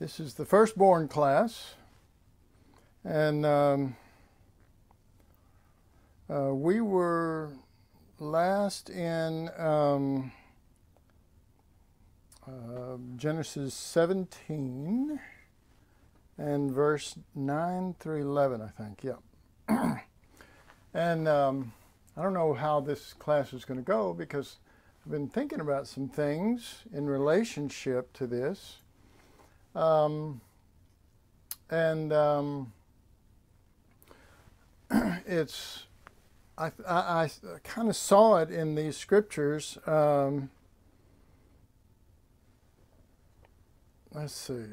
This is the firstborn class, and um, uh, we were last in um, uh, Genesis 17 and verse 9 through 11, I think. Yeah. and um, I don't know how this class is going to go because I've been thinking about some things in relationship to this. Um, and um, it's, I, I, I kind of saw it in these scriptures. Um, let's see.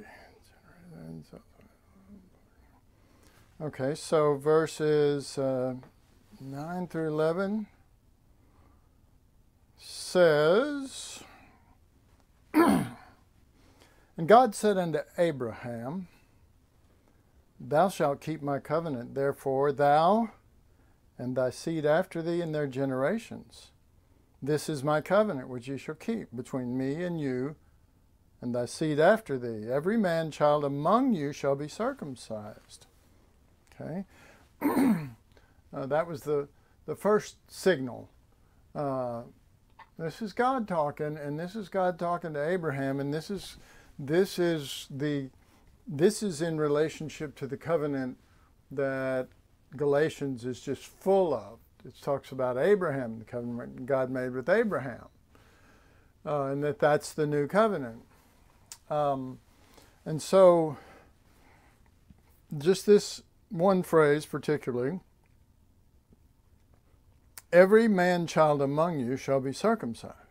Okay, so verses uh, 9 through 11 says, And God said unto Abraham, Thou shalt keep my covenant, therefore, thou and thy seed after thee in their generations. This is my covenant which ye shall keep between me and you and thy seed after thee. Every man child among you shall be circumcised. Okay? uh, that was the, the first signal. Uh, this is God talking, and this is God talking to Abraham, and this is this is the this is in relationship to the covenant that Galatians is just full of. It talks about Abraham, the covenant God made with Abraham, uh, and that that's the new covenant. Um, and so, just this one phrase particularly every man child among you shall be circumcised.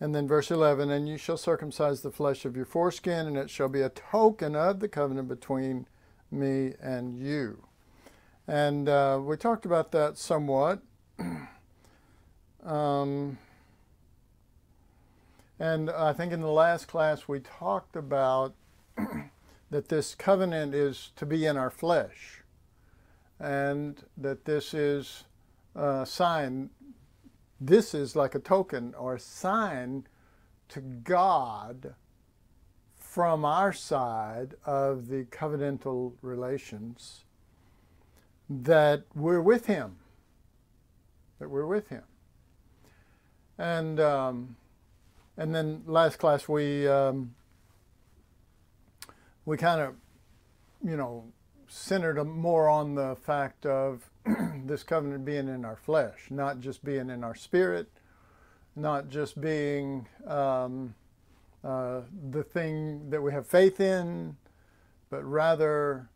And then verse 11, and you shall circumcise the flesh of your foreskin, and it shall be a token of the covenant between me and you. And uh, we talked about that somewhat. um, and I think in the last class we talked about that this covenant is to be in our flesh and that this is a sign this is like a token or a sign to God from our side of the covenantal relations that we're with Him. That we're with Him. And um, and then last class we um, we kind of you know centered more on the fact of this covenant being in our flesh, not just being in our spirit, not just being um, uh, the thing that we have faith in, but rather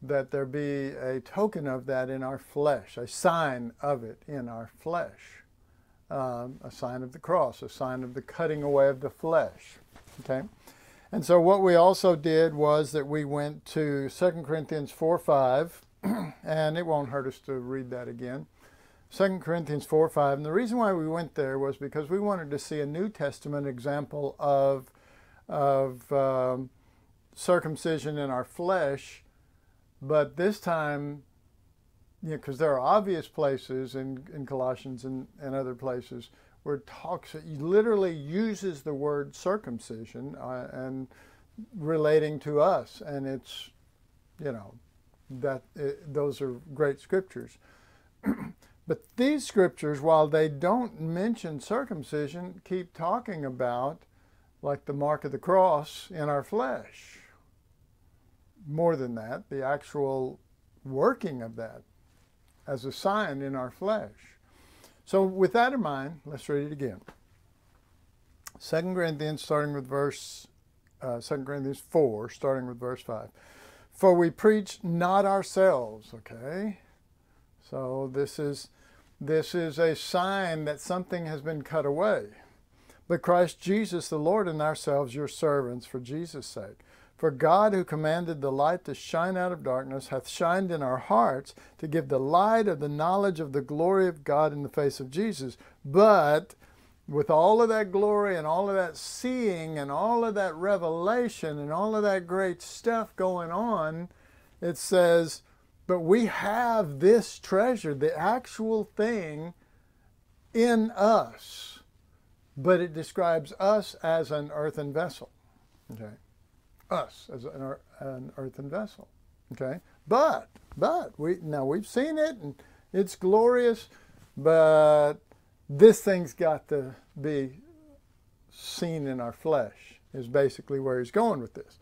that there be a token of that in our flesh, a sign of it in our flesh, um, a sign of the cross, a sign of the cutting away of the flesh. Okay? And so what we also did was that we went to 2 Corinthians 4 5 and it won't hurt us to read that again. 2 Corinthians 4 5. And the reason why we went there was because we wanted to see a New Testament example of, of um, circumcision in our flesh, but this time, because you know, there are obvious places in, in Colossians and, and other places where talks, it literally uses the word circumcision uh, and relating to us. And it's, you know, that it, those are great scriptures. but these scriptures, while they don't mention circumcision, keep talking about like the mark of the cross in our flesh. More than that, the actual working of that as a sign in our flesh. So, with that in mind, let's read it again. 2 Corinthians, starting with verse, uh, 2 Corinthians 4, starting with verse 5. For we preach not ourselves, okay? So this is this is a sign that something has been cut away. But Christ Jesus the Lord and ourselves your servants for Jesus' sake. For God who commanded the light to shine out of darkness hath shined in our hearts to give the light of the knowledge of the glory of God in the face of Jesus. But with all of that glory and all of that seeing and all of that revelation and all of that great stuff going on, it says, but we have this treasure, the actual thing in us, but it describes us as an earthen vessel. Okay, us as an, an earthen vessel. Okay, but but we now we've seen it and it's glorious, but this thing's got to be seen in our flesh. Is basically where he's going with this.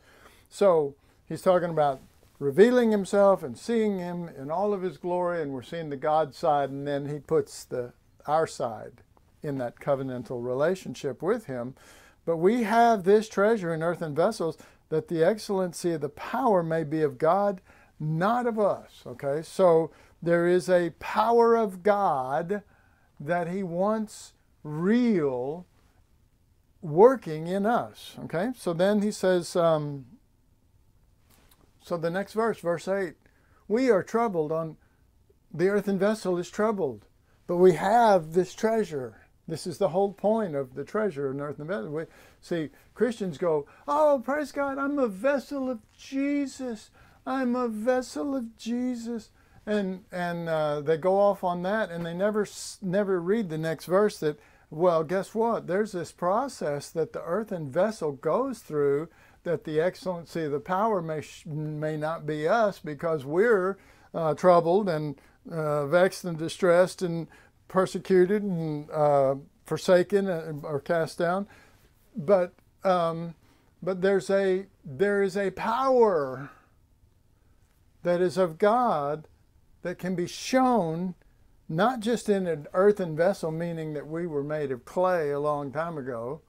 So he's talking about revealing himself and seeing him in all of his glory, and we're seeing the God side, and then he puts the our side in that covenantal relationship with him. But we have this treasure in earthen vessels that the excellency of the power may be of God, not of us. Okay, so there is a power of God that he wants real working in us. Okay, so then he says, um, so the next verse, verse 8, we are troubled on the earthen vessel is troubled, but we have this treasure. This is the whole point of the treasure in earthen vessel. We see Christians go, "Oh, praise God! I'm a vessel of Jesus. I'm a vessel of Jesus," and and uh, they go off on that, and they never never read the next verse. That well, guess what? There's this process that the earthen vessel goes through that the excellency of the power may, may not be us because we're uh, troubled and uh, vexed and distressed and persecuted and uh, forsaken or cast down. But, um, but there's a, there is a power that is of God that can be shown not just in an earthen vessel, meaning that we were made of clay a long time ago,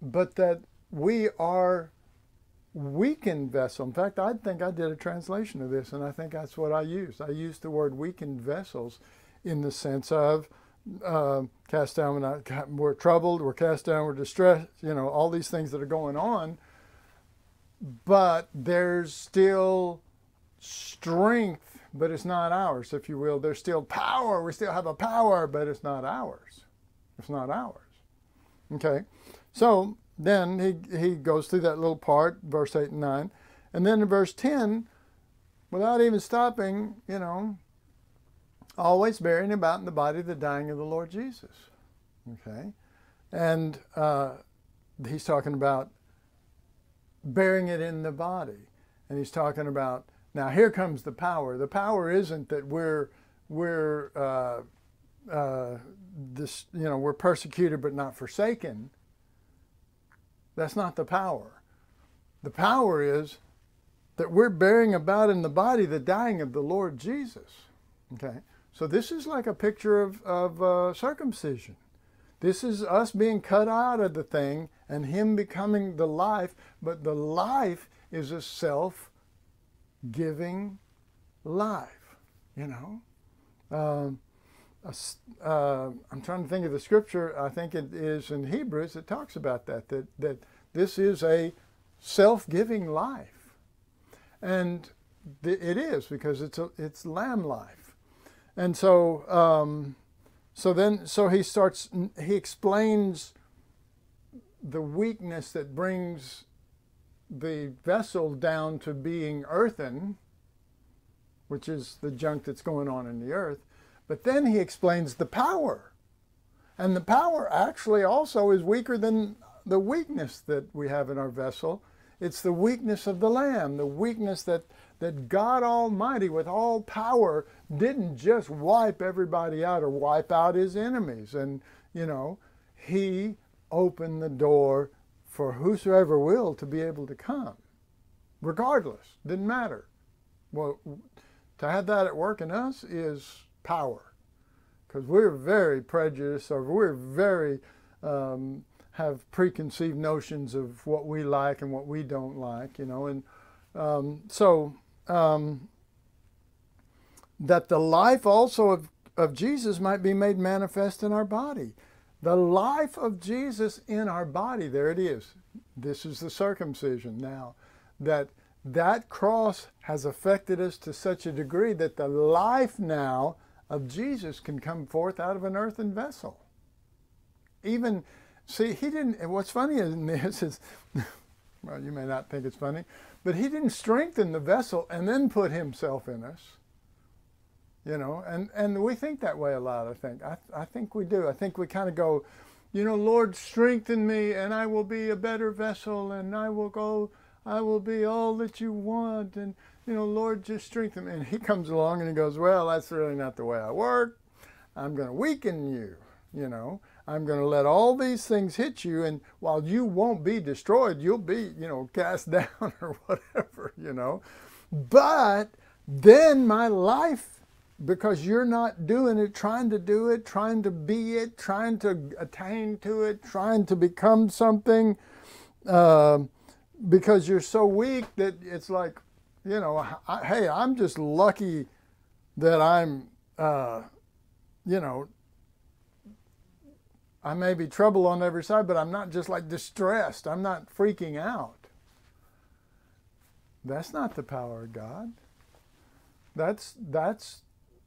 but that we are weakened vessel. In fact, I think I did a translation of this, and I think that's what I used. I used the word weakened vessels in the sense of uh, cast down, we're, not, we're troubled, we're cast down, we're distressed, you know, all these things that are going on. But there's still strength, but it's not ours, if you will. There's still power. We still have a power, but it's not ours. It's not ours. Okay. So then he, he goes through that little part, verse 8 and 9. And then in verse 10, without even stopping, you know, always bearing about in the body the dying of the Lord Jesus. Okay? And uh, he's talking about bearing it in the body. And he's talking about, now here comes the power. The power isn't that we're, we're, uh, uh, this, you know, we're persecuted but not forsaken that's not the power. The power is that we're bearing about in the body the dying of the Lord Jesus. Okay? So this is like a picture of, of uh, circumcision. This is us being cut out of the thing and Him becoming the life, but the life is a self giving life, you know? Um, uh, I'm trying to think of the scripture. I think it is in Hebrews that talks about that, that, that this is a self-giving life. And it is because it's, a, it's lamb life. And so, um, so then, so he starts, he explains the weakness that brings the vessel down to being earthen, which is the junk that's going on in the earth. But then he explains the power. And the power actually also is weaker than the weakness that we have in our vessel. It's the weakness of the Lamb, the weakness that, that God Almighty, with all power, didn't just wipe everybody out or wipe out his enemies. And, you know, he opened the door for whosoever will to be able to come, regardless, didn't matter. Well, to have that at work in us is power because we're very prejudiced or we're very um, have preconceived notions of what we like and what we don't like, you know, and um, so um, that the life also of, of Jesus might be made manifest in our body. The life of Jesus in our body, there it is. This is the circumcision now, that that cross has affected us to such a degree that the life now of Jesus can come forth out of an earthen vessel. Even, see, he didn't, what's funny in this is, well, you may not think it's funny, but he didn't strengthen the vessel and then put himself in us. You know, and, and we think that way a lot, I think. I, I think we do. I think we kind of go, you know, Lord, strengthen me and I will be a better vessel and I will go, I will be all that you want. And, you know, Lord, just strengthen me. And he comes along and he goes, well, that's really not the way I work. I'm going to weaken you, you know. I'm going to let all these things hit you, and while you won't be destroyed, you'll be, you know, cast down or whatever, you know. But then my life, because you're not doing it, trying to do it, trying to be it, trying to attain to it, trying to become something, uh, because you're so weak that it's like, you know, I, hey, I'm just lucky that I'm, uh, you know, I may be trouble on every side, but I'm not just like distressed. I'm not freaking out. That's not the power of God. That's that's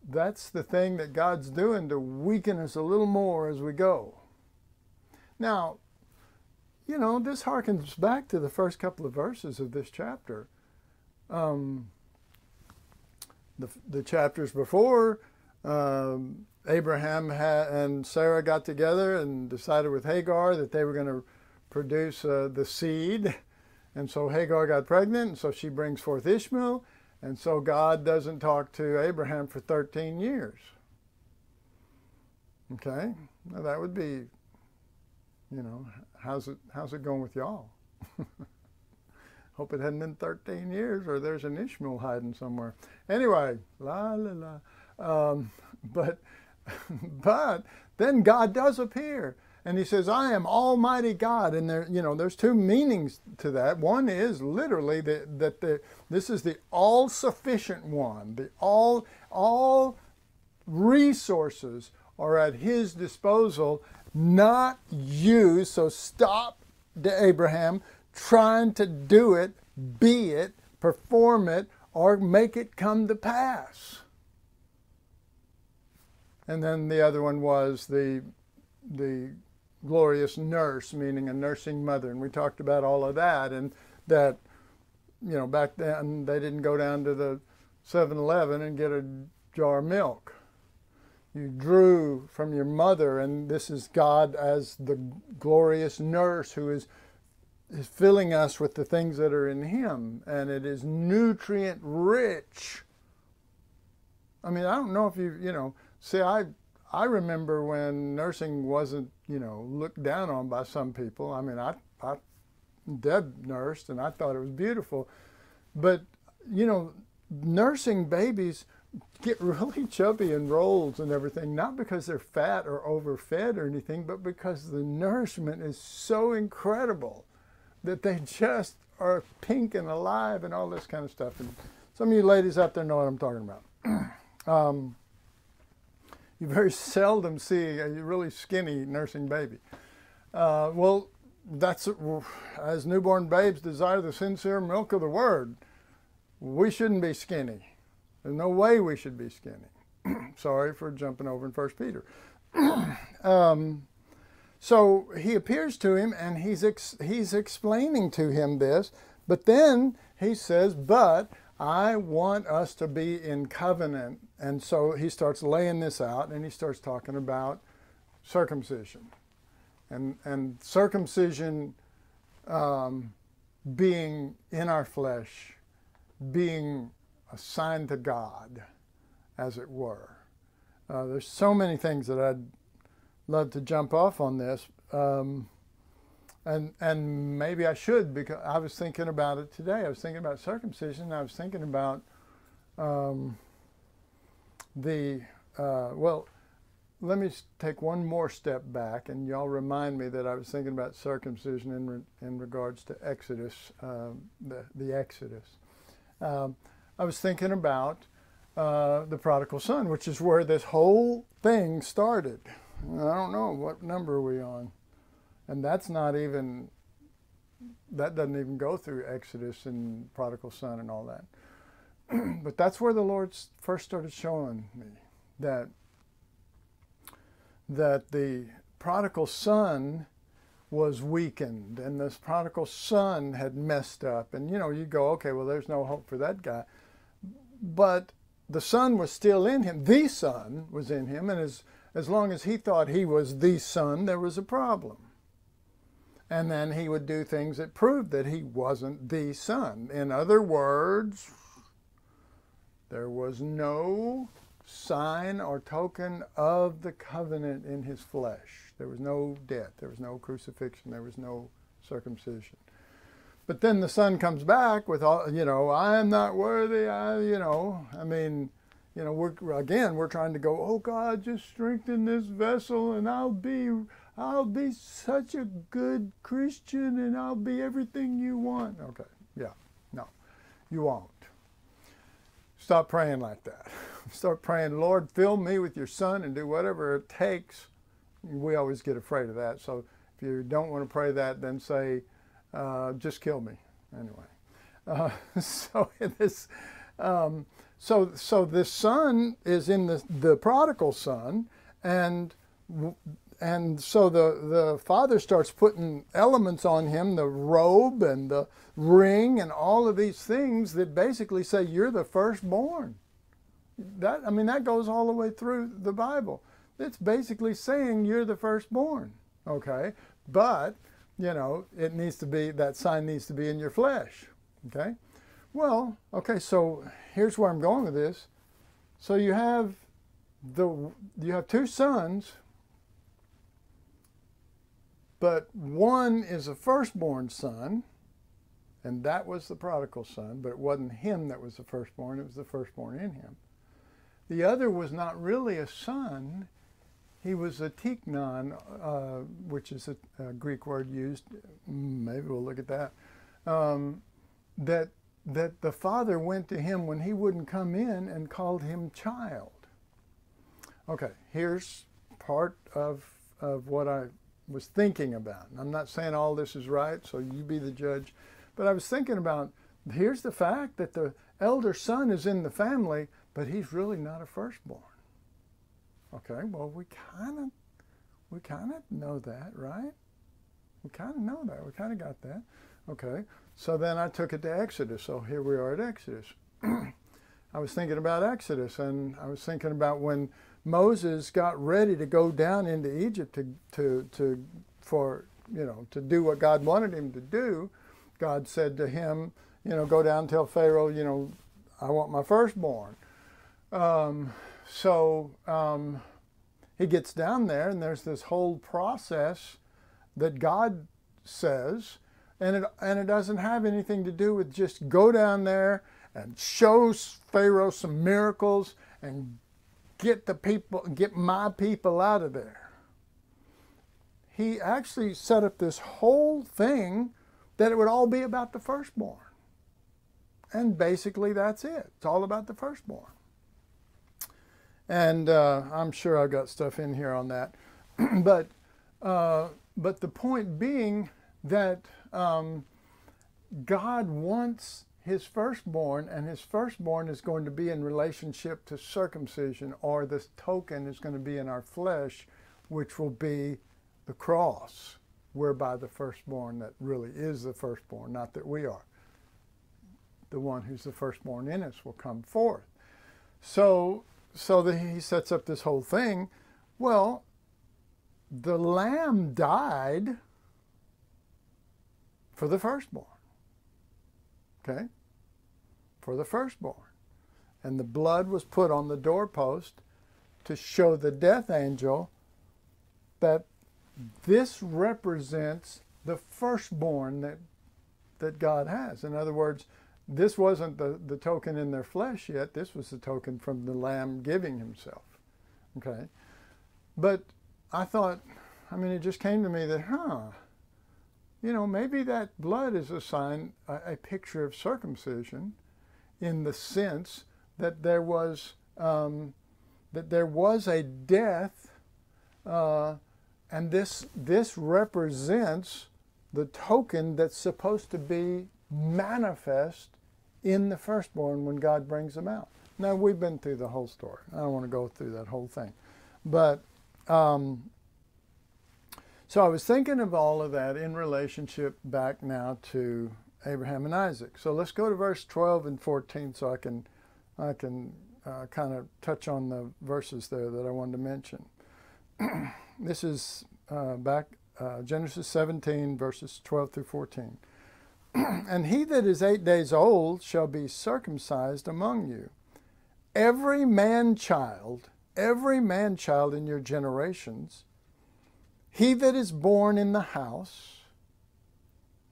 that's the thing that God's doing to weaken us a little more as we go. Now, you know, this harkens back to the first couple of verses of this chapter. Um, the, the chapters before, um, Abraham and Sarah got together and decided with Hagar that they were going to produce uh, the seed. And so Hagar got pregnant, and so she brings forth Ishmael. And so God doesn't talk to Abraham for 13 years. Okay? Now that would be, you know, how's it, how's it going with y'all? Hope it hadn't been 13 years or there's an Ishmael hiding somewhere. Anyway, la la la. Um, but but then God does appear and he says, I am Almighty God. And there, you know, there's two meanings to that. One is literally that, that the, this is the all-sufficient one. The all, all resources are at his disposal, not you. So stop, Abraham, trying to do it, be it, perform it, or make it come to pass. And then the other one was the, the glorious nurse, meaning a nursing mother. And we talked about all of that and that, you know, back then they didn't go down to the 7 Eleven and get a jar of milk. You drew from your mother, and this is God as the glorious nurse who is, is filling us with the things that are in Him. And it is nutrient rich. I mean, I don't know if you, you know, See, I I remember when nursing wasn't, you know, looked down on by some people. I mean, I, I Deb nursed and I thought it was beautiful. But, you know, nursing babies get really chubby and rolls and everything, not because they're fat or overfed or anything, but because the nourishment is so incredible that they just are pink and alive and all this kind of stuff. And some of you ladies out there know what I'm talking about. um, you very seldom see a really skinny nursing baby. Uh, well, that's as newborn babes desire the sincere milk of the word. We shouldn't be skinny. There's no way we should be skinny. Sorry for jumping over in First Peter. um, so he appears to him and he's ex- he's explaining to him this, but then he says, "But I want us to be in covenant. And so he starts laying this out and he starts talking about circumcision. And, and circumcision um, being in our flesh, being assigned to God, as it were. Uh, there's so many things that I'd love to jump off on this. Um, and and maybe I should because I was thinking about it today. I was thinking about circumcision. I was thinking about um, the uh, well. Let me take one more step back, and y'all remind me that I was thinking about circumcision in re, in regards to Exodus, uh, the the Exodus. Um, I was thinking about uh, the prodigal son, which is where this whole thing started. I don't know what number are we on and that's not even that doesn't even go through Exodus and prodigal son and all that. but that's where the Lord first started showing me that that the prodigal son was weakened and this prodigal son had messed up and you know you go okay well there's no hope for that guy but the son was still in him the son was in him and as as long as he thought he was the son, there was a problem. And then he would do things that proved that he wasn't the son. In other words, there was no sign or token of the covenant in his flesh. There was no death, there was no crucifixion, there was no circumcision. But then the son comes back with all, you know, I am not worthy. I, you know, I mean, you know, we're again, we're trying to go, oh God, just strengthen this vessel, and I'll be, I'll be such a good Christian, and I'll be everything you want. Okay, yeah, no, you won't. Stop praying like that. Start praying, Lord, fill me with your Son, and do whatever it takes. We always get afraid of that. So if you don't want to pray that, then say uh, just kill me anyway. Uh, so this, um, so so this son is in the the prodigal son, and and so the the father starts putting elements on him, the robe and the ring and all of these things that basically say you're the firstborn. That I mean that goes all the way through the Bible. It's basically saying you're the firstborn. Okay, but you know, it needs to be, that sign needs to be in your flesh. Okay? Well, okay, so here's where I'm going with this. So you have the you have two sons, but one is a firstborn son, and that was the prodigal son, but it wasn't him that was the firstborn, it was the firstborn in him. The other was not really a son, he was a teknon, uh, which is a, a, Greek word used. Maybe we'll look at that. Um, that that the father went to him when he wouldn't come in and called him child. Okay, here's part of of what I was thinking about. I'm not saying all this is right, so you be the judge. But I was thinking about here's the fact that the elder son is in the family, but he's really not a firstborn. Okay, well, we kind of we kind of know that, right? We kind of know that. We kind of got that. Okay, so then I took it to Exodus. So here we are at Exodus. I was thinking about Exodus, and I was thinking about when Moses got ready to go down into Egypt to to to for you know to do what God wanted him to do. God said to him, you know, go down and tell Pharaoh, you know, I want my firstborn. Um, so um, he gets down there, and there's this whole process that God says, and it, and it doesn't have anything to do with just go down there and show Pharaoh some miracles and get the people, get my people out of there. He actually set up this whole thing that it would all be about the firstborn. And basically, that's it. It's all about the firstborn. And uh, I'm sure I've got stuff in here on that. but, uh, but the point being that um, God wants his firstborn, and his firstborn is going to be in relationship to circumcision, or this token is going to be in our flesh, which will be the cross, whereby the firstborn that really is the firstborn, not that we are, the one who's the firstborn in us will come forth. So so that he sets up this whole thing. Well, the lamb died for the firstborn. Okay? For the firstborn. And the blood was put on the doorpost to show the death angel that this represents the firstborn that, that God has. In other words, this wasn't the, the token in their flesh yet. This was the token from the Lamb giving himself. Okay? But I thought, I mean, it just came to me that, huh, you know, maybe that blood is a sign, a, a picture of circumcision in the sense that there was, um, that there was a death, uh, and this, this represents the token that's supposed to be manifest in the firstborn when God brings them out. Now, we've been through the whole story. I don't want to go through that whole thing. But, um, so I was thinking of all of that in relationship back now to Abraham and Isaac. So let's go to verse 12 and 14 so I can, I can uh, kind of touch on the verses there that I wanted to mention. this is uh, back uh, Genesis 17, verses 12 through 14. and he that is eight days old shall be circumcised among you. Every man child, every man child in your generations, he that is born in the house,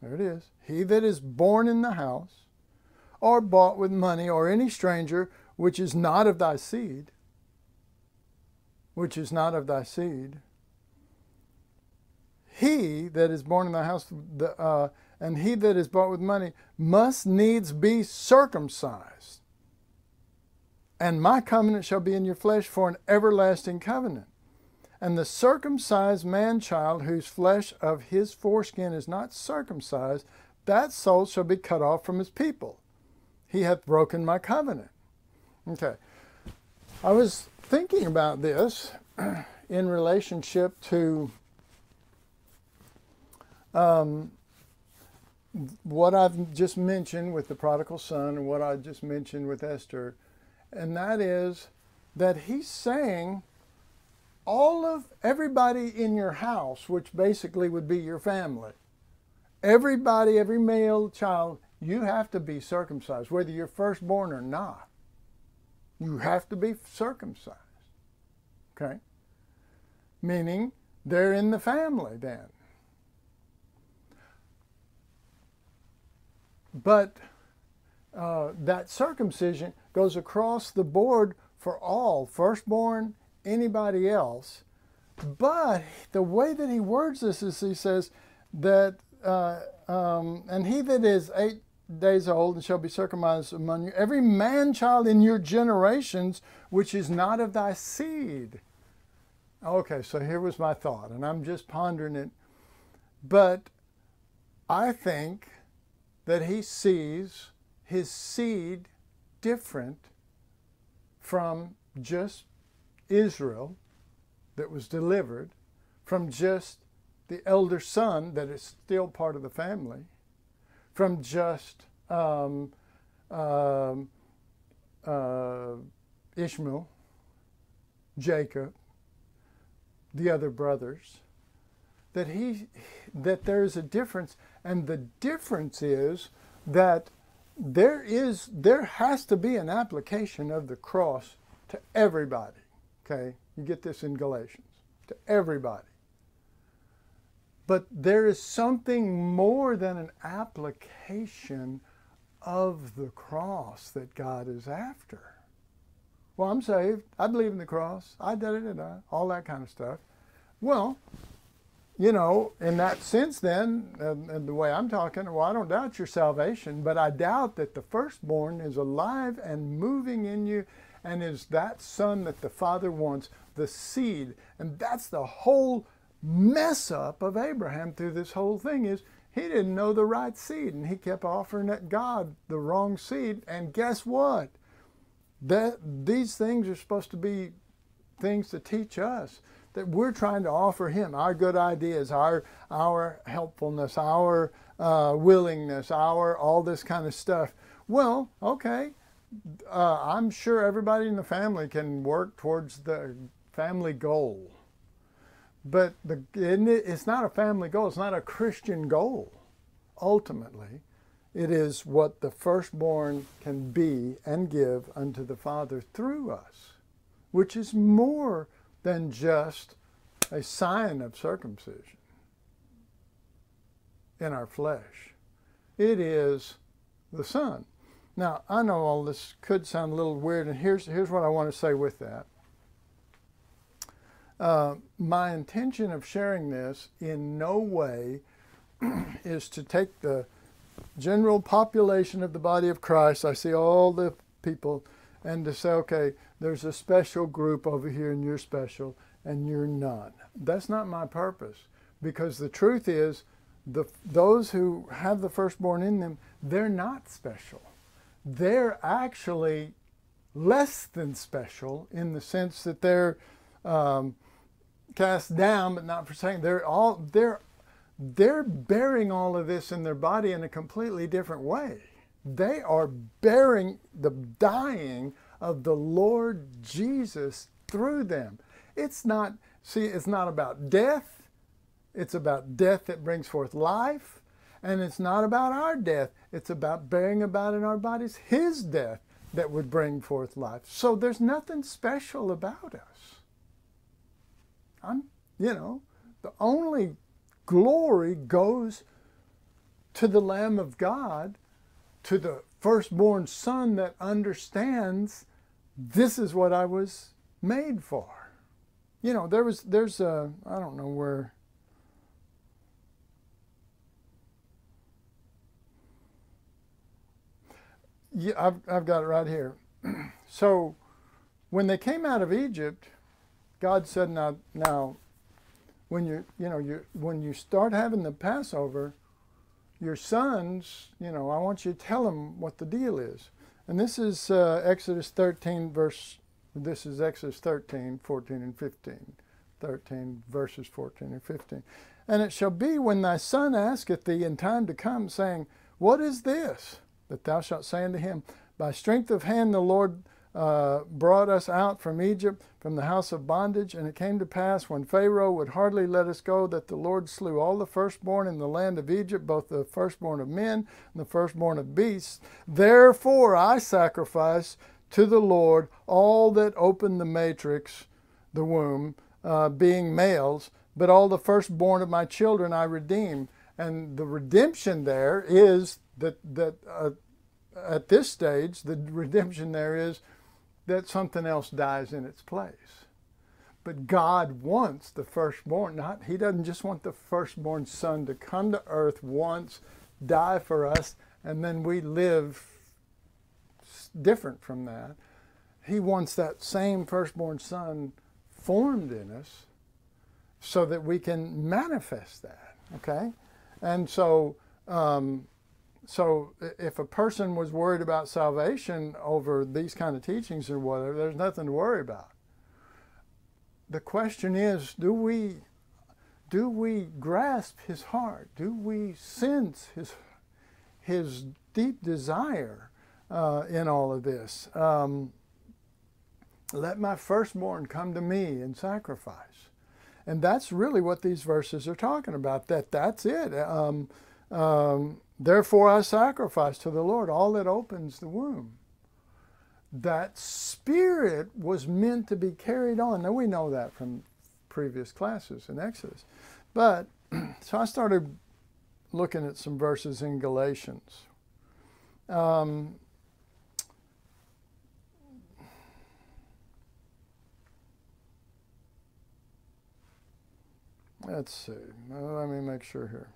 there it is, he that is born in the house, or bought with money, or any stranger which is not of thy seed, which is not of thy seed, he that is born in the house, the, uh, and he that is bought with money, must needs be circumcised. And my covenant shall be in your flesh for an everlasting covenant. And the circumcised man child, whose flesh of his foreskin is not circumcised, that soul shall be cut off from his people. He hath broken my covenant. Okay. I was thinking about this in relationship to um, what I've just mentioned with the prodigal son and what I just mentioned with Esther, and that is that he's saying all of everybody in your house, which basically would be your family, everybody, every male child, you have to be circumcised, whether you're firstborn or not. You have to be circumcised. Okay? Meaning they're in the family then. But uh, that circumcision goes across the board for all, firstborn, anybody else. But the way that he words this is he says that, uh, um, and he that is eight days old and shall be circumcised among you, every man child in your generations which is not of thy seed. Okay, so here was my thought, and I'm just pondering it. But I think that he sees his seed different from just Israel that was delivered, from just the elder son that is still part of the family, from just um, uh, uh, Ishmael, Jacob, the other brothers, that he that there's a difference and the difference is that there is there has to be an application of the cross to everybody. Okay? You get this in Galatians. To everybody. But there is something more than an application of the cross that God is after. Well, I'm saved. I believe in the cross. I did it, all that kind of stuff. Well, you know, in that sense, then, and, and, the way I'm talking, well, I don't doubt your salvation, but I doubt that the firstborn is alive and moving in you and is that son that the Father wants, the seed. And that's the whole mess up of Abraham through this whole thing is he didn't know the right seed and he kept offering at God the wrong seed. And guess what? That these things are supposed to be things to teach us that we're trying to offer him our good ideas, our our helpfulness, our uh, willingness, our all this kind of stuff. Well, okay, uh, I'm sure everybody in the family can work towards the family goal, but the, it's not a family goal. It's not a Christian goal. Ultimately, it is what the firstborn can be and give unto the Father through us, which is more than just a sign of circumcision in our flesh. It is the Son. Now, I know all this could sound a little weird, and here's, here's what I want to say with that. Uh, my intention of sharing this in no way is to take the general population of the body of Christ, I see all the people, and to say, okay, there's a special group over here and you're special and you're not. That's not my purpose because the truth is the, those who have the firstborn in them, they're not special. They're actually less than special in the sense that they're um, cast down but not forsaken. They're all they're they're bearing all of this in their body in a completely different way. They are bearing the dying of the Lord Jesus through them. It's not See, it's not about death, it's about death that brings forth life. And it's not about our death, it's about bearing about in our bodies His death that would bring forth life. So there's nothing special about us. I'm, you know, the only glory goes to the Lamb of God, to the firstborn Son that understands this is what I was made for. You know, there was, there's a, I don't know where. Yeah, I've, I've got it right here. so when they came out of Egypt, God said, now, now when you you know you when you start having the Passover, your sons, you know, I want you to tell them what the deal is. And this is uh, Exodus 13 verse. This is Exodus 13, 14 and 15. 13 verses 14 and 15. And it shall be when thy son asketh thee in time to come, saying, What is this? That thou shalt say unto him, By strength of hand the Lord uh, brought us out from Egypt, from the house of bondage. And it came to pass when Pharaoh would hardly let us go that the Lord slew all the firstborn in the land of Egypt, both the firstborn of men and the firstborn of beasts. Therefore I sacrifice to the Lord all that open the matrix, the womb, uh, being males, but all the firstborn of my children I redeem. And the redemption there is that that uh, at this stage the redemption there is that something else dies in its place. But God wants the firstborn, not He doesn't just want the firstborn son to come to earth once, die for us, and then we live different from that. He wants that same firstborn son formed in us so that we can manifest that. Okay? And so um, so if a person was worried about salvation over these kind of teachings or whatever, there's nothing to worry about. The question is, do we do we grasp his heart? Do we sense his his deep desire uh, in all of this? Um, let my firstborn come to me in sacrifice, and that's really what these verses are talking about. That that's it. Um, um, Therefore, I sacrifice to the Lord all that opens the womb. That spirit was meant to be carried on. Now, we know that from previous classes in Exodus. But, so I started looking at some verses in Galatians. Um, let's see. Let me make sure here.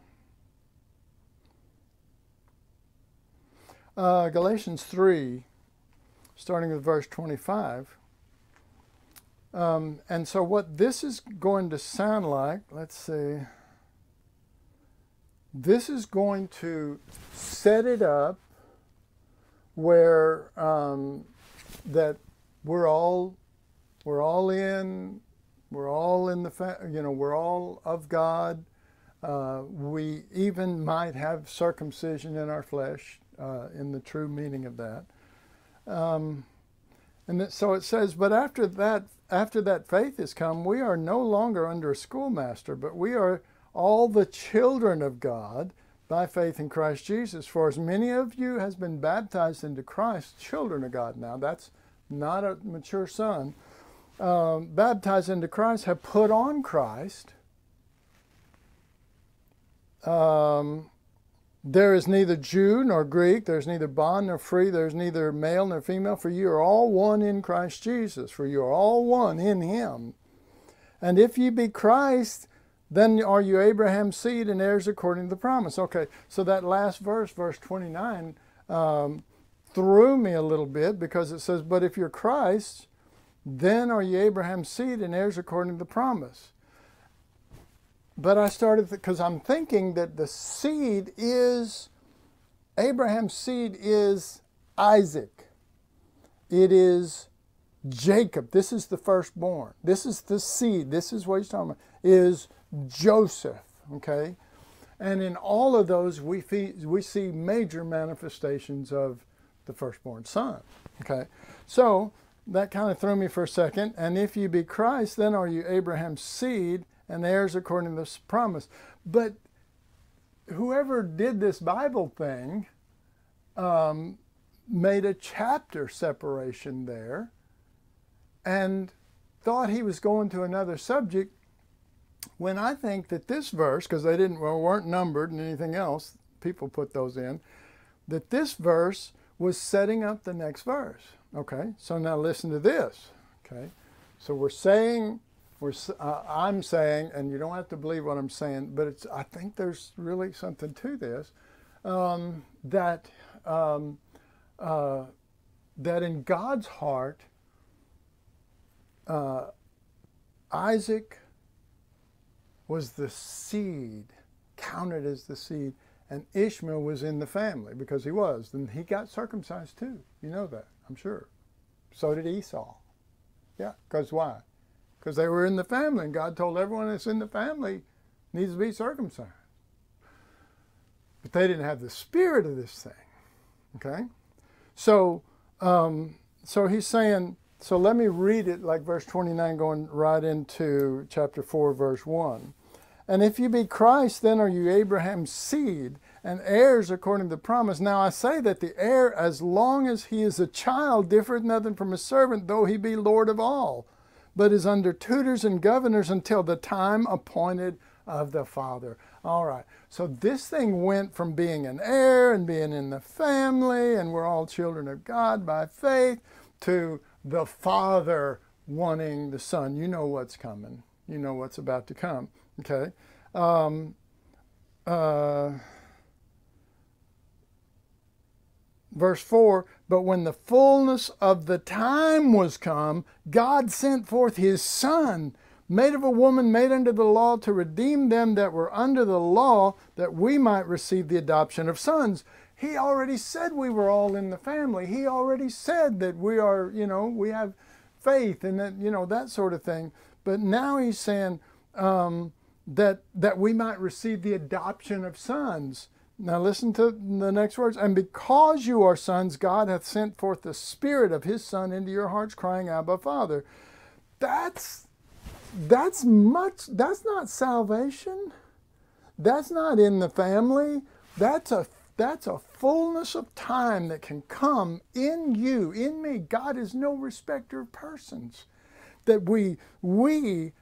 Uh, Galatians 3, starting with verse 25. Um, and so, what this is going to sound like, let's see, this is going to set it up where um, that we're all we're all in we're all in the fa- you know we're all of God. Uh, we even might have circumcision in our flesh uh, in the true meaning of that. Um, and that, so it says, but after that, after that faith has come, we are no longer under a schoolmaster, but we are all the children of God by faith in Christ Jesus. For as many of you has been baptized into Christ, children of God. Now that's not a mature son. Um, baptized into Christ have put on Christ. Um, there is neither Jew nor Greek, there's neither bond nor free, there's neither male nor female, for you are all one in Christ Jesus, for you are all one in Him. And if ye be Christ, then are you Abraham's seed and heirs according to the promise. Okay, so that last verse, verse 29, um, threw me a little bit because it says, But if you're Christ, then are you Abraham's seed and heirs according to the promise. But I started because I'm thinking that the seed is Abraham's seed is Isaac. It is Jacob. This is the firstborn. This is the seed. This is what he's talking about. Is Joseph. Okay, and in all of those we we see major manifestations of the firstborn son. Okay, so that kind of threw me for a second. And if you be Christ, then are you Abraham's seed and heirs according to this promise. But whoever did this Bible thing um, made a chapter separation there and thought he was going to another subject when I think that this verse, because they didn't well, weren't numbered and anything else, people put those in, that this verse was setting up the next verse. Okay, so now listen to this. Okay, so we're saying, we're, uh, I'm saying, and you don't have to believe what I'm saying, but it's, I think there's really something to this, um, that, um, uh, that in God's heart, uh, Isaac was the seed, counted as the seed, and Ishmael was in the family because he was. And he got circumcised too. You know that, I'm sure. So did Esau. Yeah, because why? Because they were in the family, and God told everyone that's in the family needs to be circumcised. But they didn't have the spirit of this thing. Okay? So, um, so he's saying, so let me read it like verse 29 going right into chapter 4, verse 1. And if you be Christ, then are you Abraham's seed and heirs according to the promise. Now I say that the heir, as long as he is a child, differeth nothing from a servant, though he be Lord of all, but is under tutors and governors until the time appointed of the Father. All right, so this thing went from being an heir and being in the family, and we're all children of God by faith, to the Father wanting the Son. You know what's coming, you know what's about to come. Okay. Um, uh, verse 4 But when the fullness of the time was come, God sent forth his Son, made of a woman, made under the law, to redeem them that were under the law, that we might receive the adoption of sons. He already said we were all in the family. He already said that we are, you know, we have faith and that, you know, that sort of thing. But now he's saying, um, that, that we might receive the adoption of sons. Now listen to the next words. And because you are sons, God hath sent forth the Spirit of His Son into your hearts, crying, Abba, Father. That's that's much that's not salvation. That's not in the family. That's a that's a fullness of time that can come in you, in me. God is no respecter of persons. That we we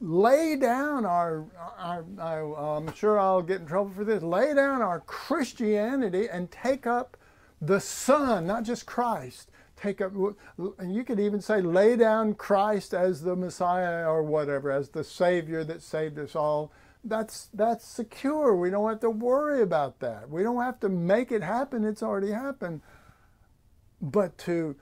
lay down our, our, our, I'm sure I'll get in trouble for this, lay down our Christianity and take up the Son, not just Christ. Take up, and you could even say, lay down Christ as the Messiah or whatever, as the Savior that saved us all. That's, that's secure. We don't have to worry about that. We don't have to make it happen. It's already happened. But to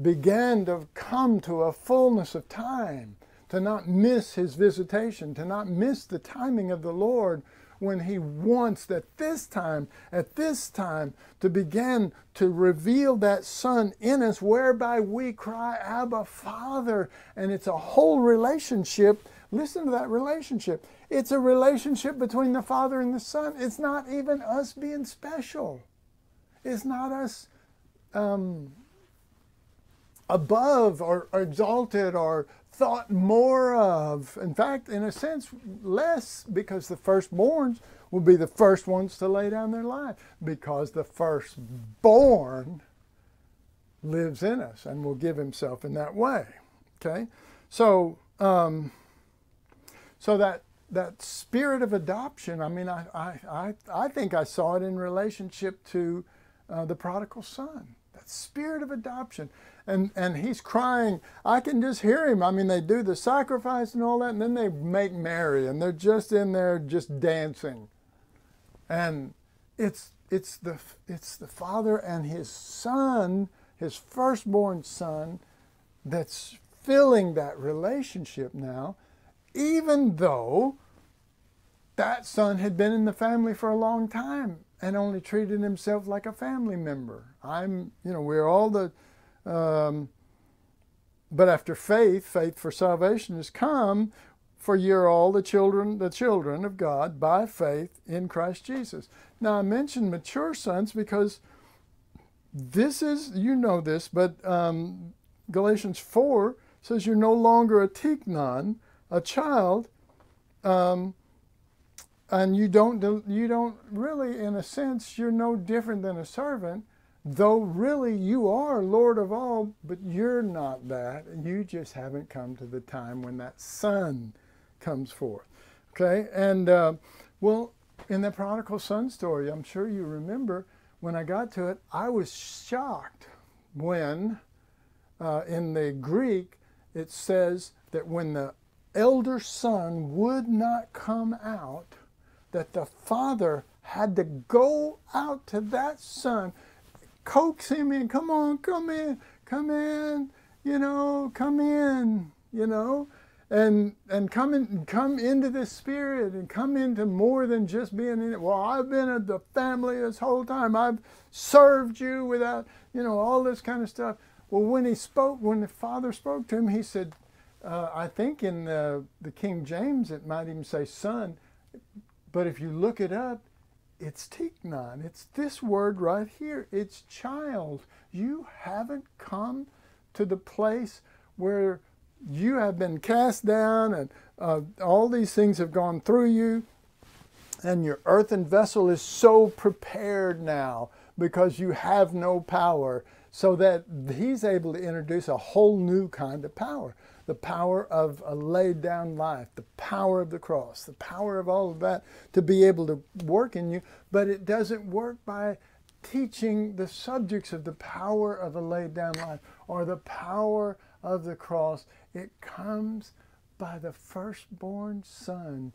begin to come to a fullness of time to not miss his visitation, to not miss the timing of the Lord when he wants at this time, at this time, to begin to reveal that Son in us, whereby we cry, Abba, Father. And it's a whole relationship. Listen to that relationship. It's a relationship between the Father and the Son. It's not even us being special. It's not us um, above or, or exalted or thought more of. In fact, in a sense, less because the firstborns will be the first ones to lay down their life because the firstborn lives in us and will give himself in that way. Okay, so um, so that that spirit of adoption. I mean, I I I, I think I saw it in relationship to uh, the prodigal son. That spirit of adoption and and he's crying. I can just hear him. I mean, they do the sacrifice and all that, and then they make merry, and they're just in there just dancing, and it's it's the it's the father and his son, his firstborn son, that's filling that relationship now, even though that son had been in the family for a long time and only treated himself like a family member. I'm, you know, we're all the um, but after faith, faith for salvation has come, for you're all the children, the children of God by faith in Christ Jesus. Now I mentioned mature sons because this is, you know this, but um, Galatians 4 says you're no longer a tiknon, a child, um, and you don't you don't really, in a sense, you're no different than a servant, though really you are Lord of all, but you're not that. You just haven't come to the time when that son comes forth. Okay, and uh, well, in the prodigal son story, I'm sure you remember when I got to it, I was shocked when uh, in the Greek it says that when the elder son would not come out, that the father had to go out to that son, coax him in, come on, come in, come in, you know, come in, you know, and and come in, come into the spirit and come into more than just being in it. Well, I've been at the family this whole time. I've served you without, you know, all this kind of stuff. Well, when he spoke, when the father spoke to him, he said, uh, I think in the, the King James it might even say son, but if you look it up, it's tiknon. It's this word right here. It's child. You haven't come to the place where you have been cast down and uh, all these things have gone through you and your earthen vessel is so prepared now because you have no power so that he's able to introduce a whole new kind of power the power of a laid down life, the power of the cross, the power of all of that to be able to work in you. But it doesn't work by teaching the subjects of the power of a laid down life or the power of the cross. It comes by the firstborn Son,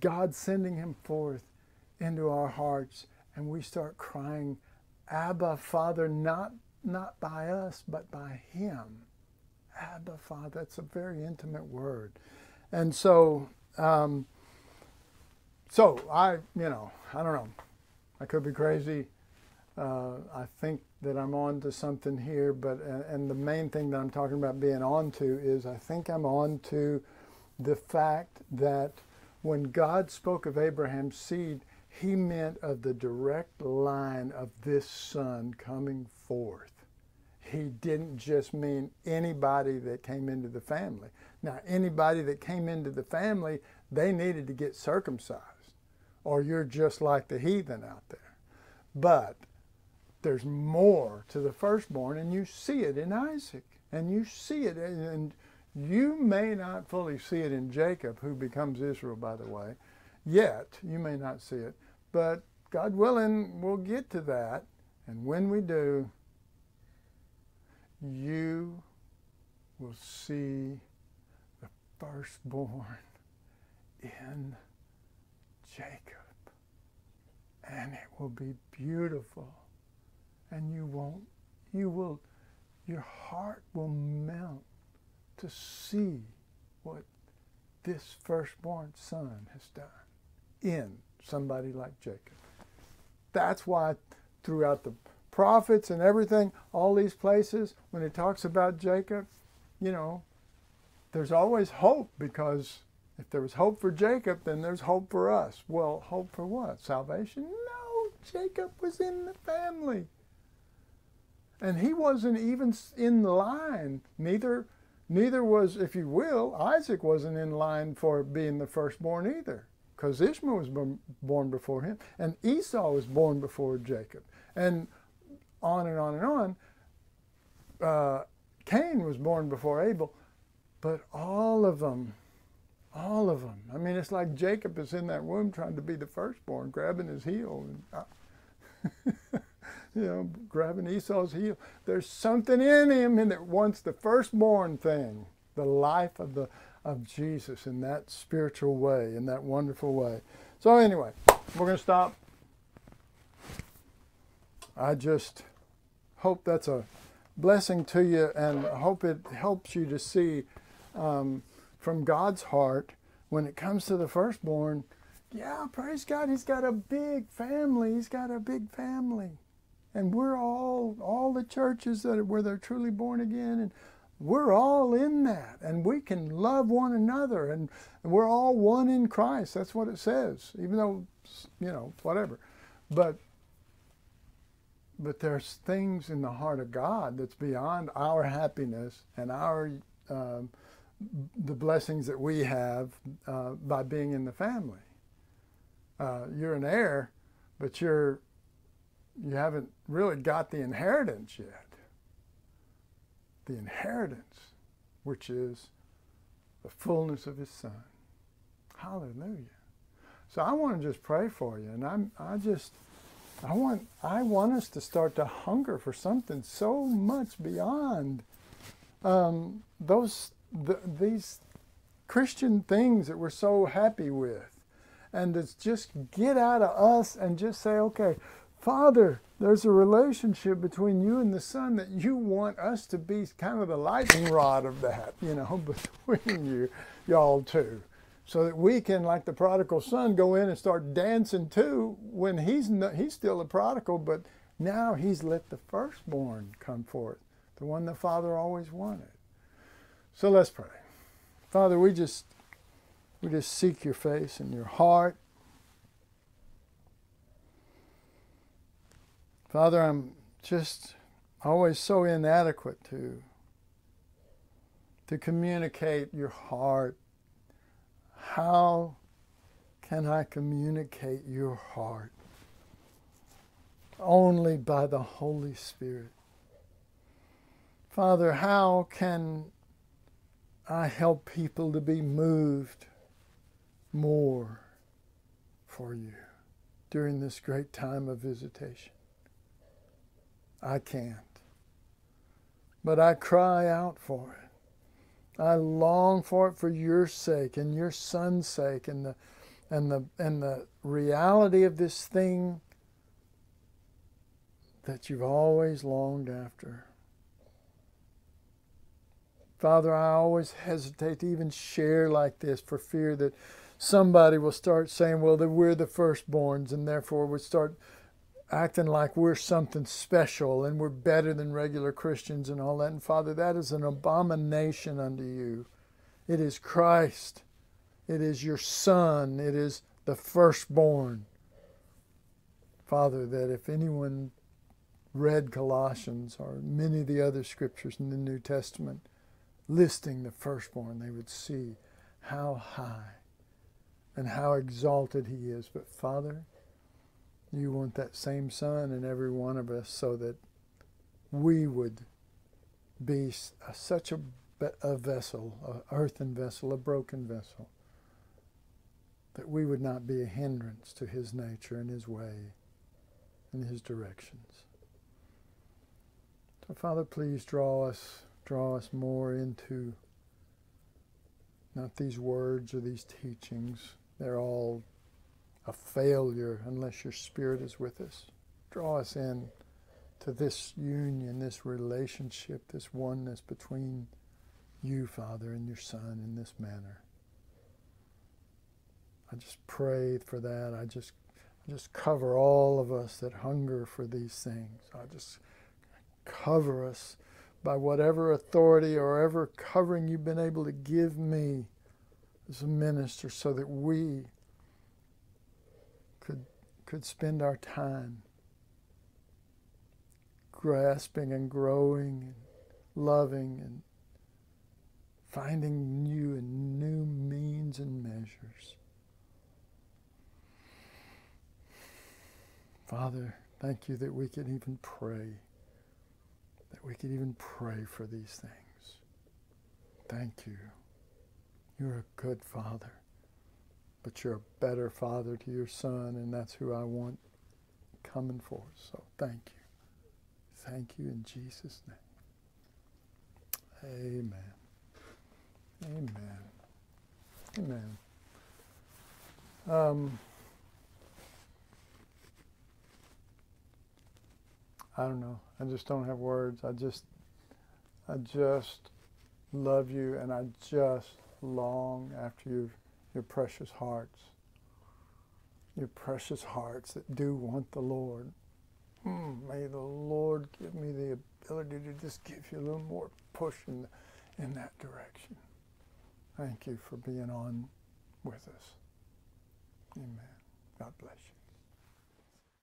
God sending him forth into our hearts, and we start crying, Abba, Father, not, not by us, but by him. Abba, Father. That's a very intimate word. And so, um, so I, you know, I don't know. I could be crazy. Uh, I think that I'm on to something here, but and the main thing that I'm talking about being on to is I think I'm on to the fact that when God spoke of Abraham's seed, he meant of the direct line of this son coming forth he didn't just mean anybody that came into the family. Now, anybody that came into the family, they needed to get circumcised, or you're just like the heathen out there. But there's more to the firstborn, and you see it in Isaac, and you see it, and you may not fully see it in Jacob, who becomes Israel, by the way, yet. You may not see it, but God willing, we'll get to that. And when we do, you will see the firstborn in Jacob. And it will be beautiful. And you won't, you will, your heart will melt to see what this firstborn son has done in somebody like Jacob. That's why throughout the prophets and everything, all these places, when it talks about Jacob, you know, there's always hope because if there was hope for Jacob, then there's hope for us. Well, hope for what? Salvation? No, Jacob was in the family. And he wasn't even in the line. Neither, neither was, if you will, Isaac wasn't in line for being the firstborn either, because Ishmael was born before him, and Esau was born before Jacob. And on and on and on. Uh, Cain was born before Abel, but all of them, all of them. I mean, it's like Jacob is in that womb trying to be the firstborn, grabbing his heel, and, uh, you know, grabbing Esau's heel. There's something in him that wants the firstborn thing, the life of the of Jesus in that spiritual way, in that wonderful way. So anyway, we're going to stop. I just hope that's a blessing to you and hope it helps you to see um, from God's heart when it comes to the firstborn. Yeah, praise God, he's got a big family. He's got a big family. And we're all, all the churches that are, where they're truly born again, and we're all in that. And we can love one another, and, and we're all one in Christ. That's what it says, even though, you know, whatever. But but there's things in the heart of God that's beyond our happiness and our um, the blessings that we have uh, by being in the family. Uh, you're an heir, but you're you haven't really got the inheritance yet. The inheritance, which is the fullness of His Son. Hallelujah. So I want to just pray for you, and I'm I just I want I want us to start to hunger for something so much beyond um, those the, these Christian things that we're so happy with, and to just get out of us and just say, okay, Father, there's a relationship between you and the Son that you want us to be kind of the lightning rod of that, you know, between you, y'all two so that we can, like the prodigal son, go in and start dancing too when he's he's still a prodigal, but now he's let the firstborn come forth, the one the Father always wanted. So let's pray. Father, we just we just seek your face and your heart. Father, I'm just always so inadequate to to communicate your heart how can I communicate your heart? Only by the Holy Spirit. Father, how can I help people to be moved more for you during this great time of visitation? I can't. But I cry out for it. I long for it for your sake and your son's sake and the and the and the reality of this thing that you've always longed after. Father, I always hesitate to even share like this for fear that somebody will start saying, well, that we're the firstborns, and therefore would start acting like we're something special and we're better than regular Christians and all that. And Father, that is an abomination unto you. It is Christ, it is your Son, it is the firstborn. Father, that if anyone read Colossians or many of the other scriptures in the New Testament listing the firstborn, they would see how high and how exalted he is. But Father, you want that same Son in every one of us so that we would be a, such a, a vessel, an earthen vessel, a broken vessel, that we would not be a hindrance to His nature and His way and His directions. So, Father, please draw us, draw us more into not these words or these teachings. They're all a failure unless your Spirit is with us. Draw us in to this union, this relationship, this oneness between you, Father, and your Son in this manner. I just pray for that. I just, I just cover all of us that hunger for these things. I just cover us by whatever authority or ever covering you've been able to give me as a minister so that we could spend our time grasping and growing and loving and finding new and new means and measures. Father, thank you that we can even pray, that we can even pray for these things. Thank you. You're a good Father but you're a better father to your son, and that's who I want coming forth. So thank you. Thank you in Jesus' name. Amen. Amen. Amen. Um, I don't know. I just don't have words. I just, I just love you, and I just long after you've your precious hearts, your precious hearts that do want the Lord. Mm, may the Lord give me the ability to just give you a little more push in, in that direction. Thank you for being on with us. Amen. God bless you.